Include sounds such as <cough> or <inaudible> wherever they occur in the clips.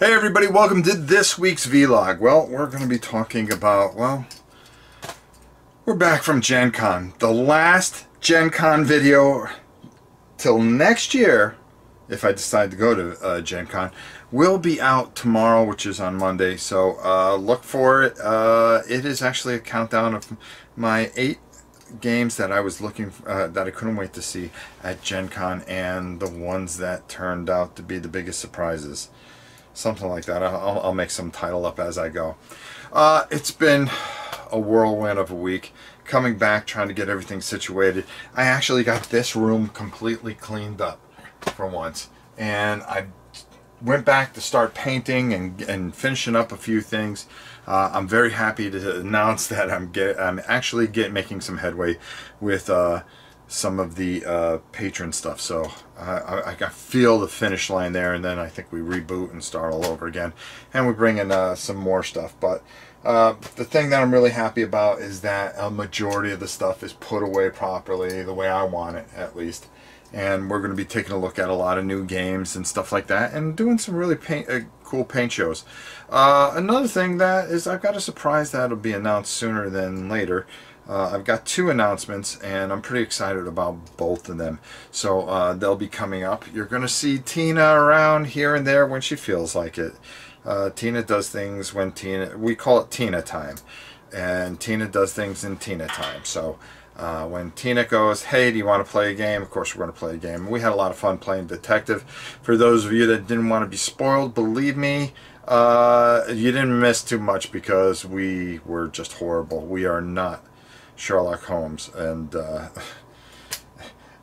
Hey everybody, welcome to this week's vlog. Well, we're going to be talking about, well, we're back from Gen Con. The last Gen Con video till next year, if I decide to go to uh, Gen Con, will be out tomorrow, which is on Monday. So uh, look for it. Uh, it is actually a countdown of my eight games that I was looking uh, that I couldn't wait to see at Gen Con and the ones that turned out to be the biggest surprises something like that. I'll, I'll make some title up as I go. Uh, it's been a whirlwind of a week. Coming back, trying to get everything situated. I actually got this room completely cleaned up for once. And I went back to start painting and, and finishing up a few things. Uh, I'm very happy to announce <laughs> that I'm get, I'm actually get making some headway with uh, some of the uh, Patreon stuff. So I, I feel the finish line there, and then I think we reboot and start all over again, and we bring in uh, some more stuff. But uh, the thing that I'm really happy about is that a majority of the stuff is put away properly, the way I want it, at least. And we're going to be taking a look at a lot of new games and stuff like that, and doing some really paint, uh, cool paint shows. Uh, another thing that is I've got a surprise that'll be announced sooner than later. Uh, I've got two announcements and I'm pretty excited about both of them. So uh, they'll be coming up. You're going to see Tina around here and there when she feels like it. Uh, Tina does things when Tina, we call it Tina time. And Tina does things in Tina time. So uh, when Tina goes, hey, do you want to play a game? Of course, we're going to play a game. We had a lot of fun playing Detective. For those of you that didn't want to be spoiled, believe me, uh, you didn't miss too much because we were just horrible. We are not Sherlock Holmes and uh,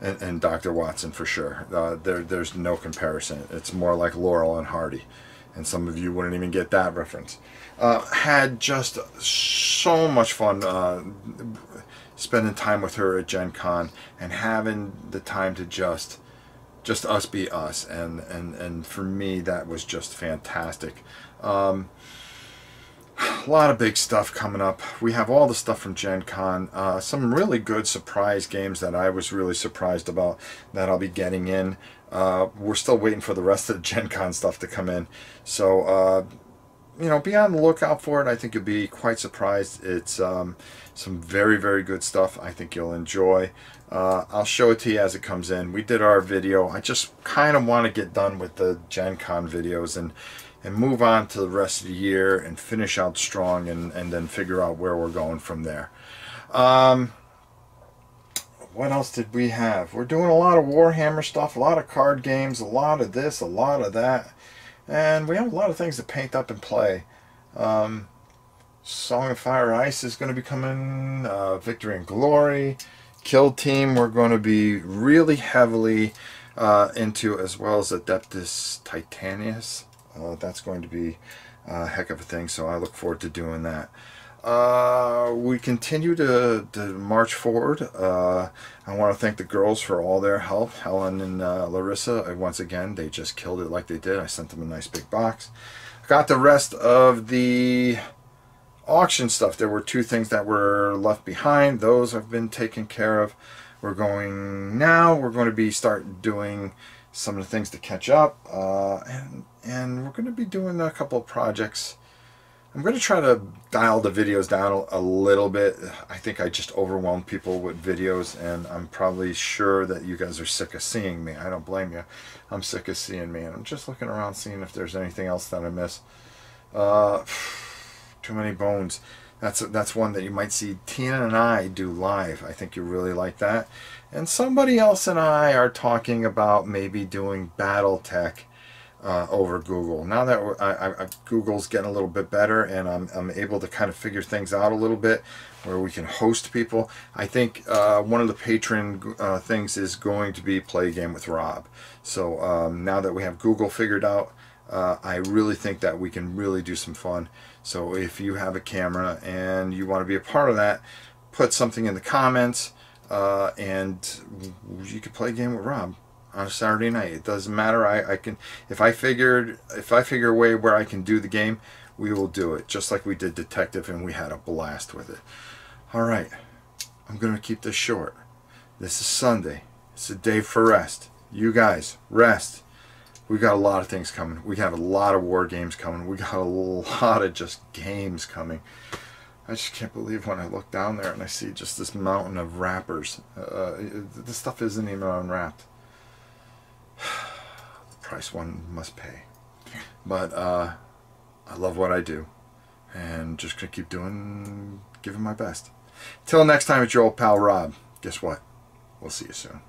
and, and, Dr. Watson for sure. Uh, there, there's no comparison. It's more like Laurel and Hardy, and some of you wouldn't even get that reference. Uh, had just so much fun uh, spending time with her at Gen Con and having the time to just just us be us and and and for me that was just fantastic. Um, a lot of big stuff coming up. We have all the stuff from Gen Con. Uh, some really good surprise games that I was really surprised about that I'll be getting in. Uh, we're still waiting for the rest of the <laughs> Gen Con stuff to come in. So, uh, you know, be on the lookout for it. I think you'll be quite surprised. It's um, some very, very good stuff I think you'll enjoy. Uh, I'll show it to you as it comes in. We did our video. I just kind of want to get done with the Gen Con videos and and move on to the rest of the year and finish out strong and, and then figure out where we're going from there. Um, what else did we have? We're doing a lot of Warhammer stuff, a lot of card games, a lot of this, a lot of that. And we have a lot of things to paint up and play. Um, Song of Fire Ice is going to be coming. Uh, Victory and Glory. Kill Team we're going to be really heavily uh, into as well as Adeptus Titanicus uh, that's going to be a heck of a thing so I look forward to doing that. Uh, we continue to, to march forward. Uh, I want to thank the girls for all their help. Helen and uh, Larissa uh, once again they just killed it like they did. I sent them a nice big box. Got the rest of the auction stuff. There were two things that were left behind. Those have been taken care of. We're going now we're going to be start doing some of the things to catch up uh, and and we're going to be doing a couple of projects. I'm going to try to dial the videos down a, little bit. I think I just overwhelmed people with videos and I'm probably sure that you guys are sick of seeing me. I don't blame you I'm sick of seeing me and I'm just looking around seeing if there's anything else that I miss. Uh, <sighs> too many bones that's that's one that you might see Tina and I do live. I think you really like that. And somebody else and I are talking about maybe doing BattleTech uh, over Google. Now that I, I, Google's getting a little bit better and I'm, I'm able to kind of figure things out a little bit where we can host people, I think uh, one of the Patreon uh, things is going to be play a game with Rob. So um, now that we have Google figured out, uh, I really think that we can really do some fun. So if you have a camera and you want to be a part of that, put something in the comments uh, and you could play a game with Rob on a Saturday night. It doesn't matter. I, I can if I figured if I figure a way where I can do the game, we will do it. Just like we did Detective and we had a blast with it. Alright. I'm gonna keep this short. This is Sunday. It's a day for rest. You guys, rest. We got a lot of things coming. We have a lot of war games coming. We got a lot of just games coming. I just can't believe when I look down there and I see just this mountain of wrappers. Uh, this stuff isn't even unwrapped. <sighs> the price one must pay. But uh, I love what I do. And just going to keep doing, giving my best. Till next time, it's your old pal Rob. Guess what? We'll see you soon.